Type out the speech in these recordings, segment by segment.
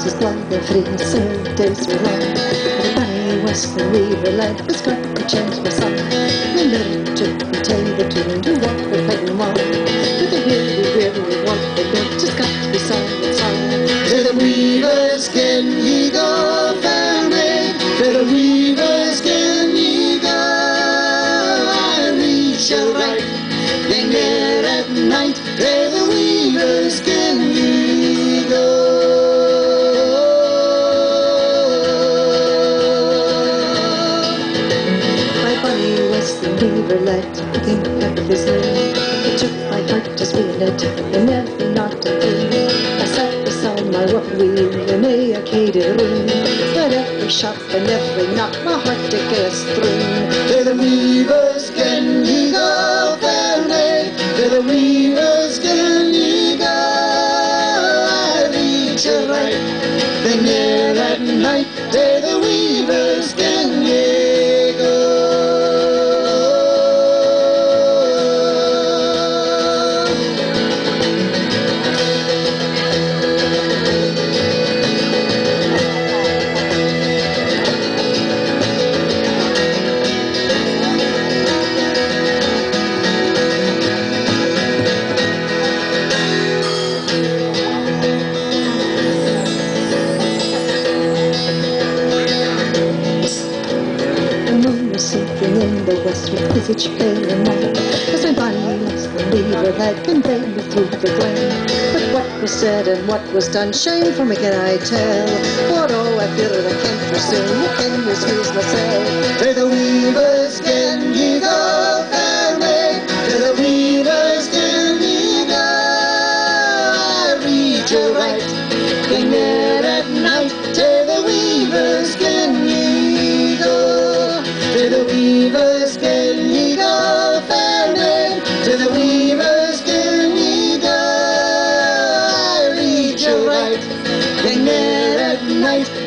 sus the free days were long. The bunny was lad was got to change my song. Was the river lad, picking up his name. He took my heart to spin it, and never not a thing. I sat beside my rough wheel in a arcaded room. But every shot and every knock, my heart to guess through. To the weavers can ye go, fair maid? To the weavers can ye go? Shall write, then there at night. To the Sinking in the west with visage pale and wan As my body lost the lever that conveyed me through the glen But what was said and what was done, shame for me can I tell? For oh, I feel that I can't presume, you can excuse myself? To the weavers can ye go, fair? To the weavers? I read right,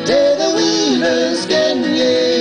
till the wheelers can yeah.